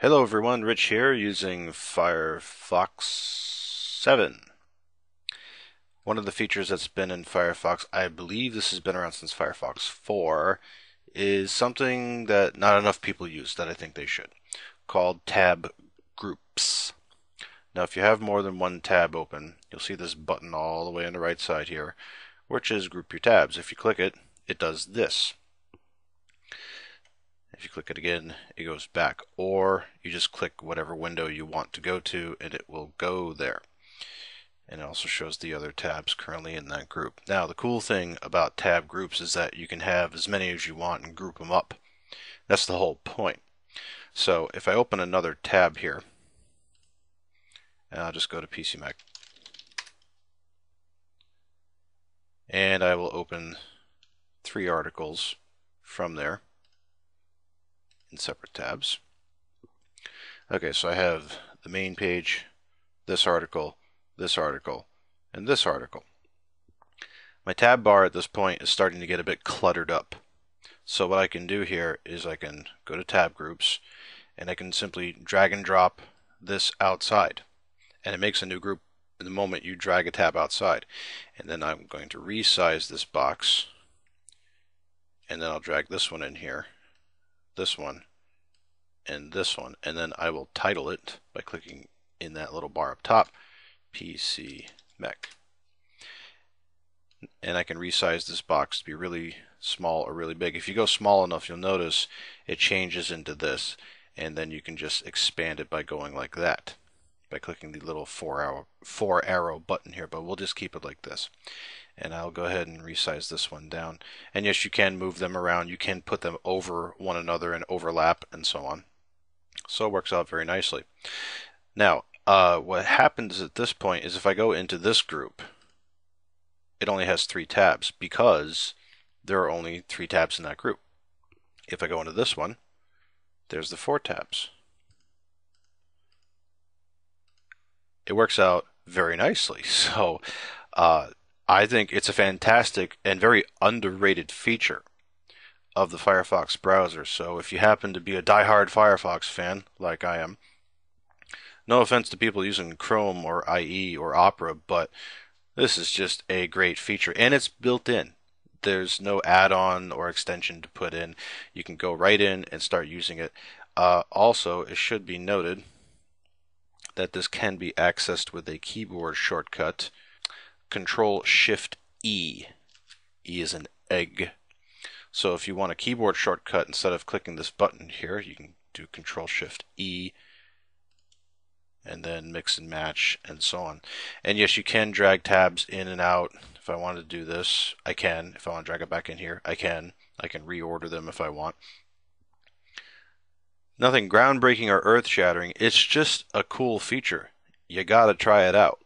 Hello everyone, Rich here using Firefox 7. One of the features that's been in Firefox, I believe this has been around since Firefox 4, is something that not enough people use that I think they should, called tab groups. Now if you have more than one tab open, you'll see this button all the way on the right side here, which is group your tabs. If you click it, it does this. If you click it again, it goes back. Or you just click whatever window you want to go to and it will go there. And it also shows the other tabs currently in that group. Now, the cool thing about tab groups is that you can have as many as you want and group them up. That's the whole point. So if I open another tab here, and I'll just go to PC Mech, and I will open three articles from there in separate tabs. Okay, so I have the main page, this article, this article, and this article. My tab bar at this point is starting to get a bit cluttered up. So what I can do here is I can go to tab groups and I can simply drag and drop this outside and it makes a new group the moment you drag a tab outside and then I'm going to resize this box and then I'll drag this one in here this one, and this one. And then I will title it by clicking in that little bar up top, PC Mech. And I can resize this box to be really small or really big. If you go small enough, you'll notice it changes into this. And then you can just expand it by going like that by clicking the little four arrow, four arrow button here, but we'll just keep it like this and I'll go ahead and resize this one down. And yes, you can move them around. You can put them over one another and overlap and so on. So it works out very nicely. Now, uh, what happens at this point is if I go into this group, it only has three tabs because there are only three tabs in that group. If I go into this one, there's the four tabs. It works out very nicely. So uh, I think it's a fantastic and very underrated feature of the Firefox browser. So if you happen to be a die-hard Firefox fan, like I am, no offense to people using Chrome or IE or Opera, but this is just a great feature. And it's built in. There's no add-on or extension to put in. You can go right in and start using it. Uh, also, it should be noted that this can be accessed with a keyboard shortcut Control Shift E. E is an egg. So if you want a keyboard shortcut instead of clicking this button here, you can do Control Shift E and then mix and match and so on. And yes, you can drag tabs in and out. If I want to do this, I can. If I want to drag it back in here, I can. I can reorder them if I want. Nothing groundbreaking or earth shattering. It's just a cool feature. You gotta try it out.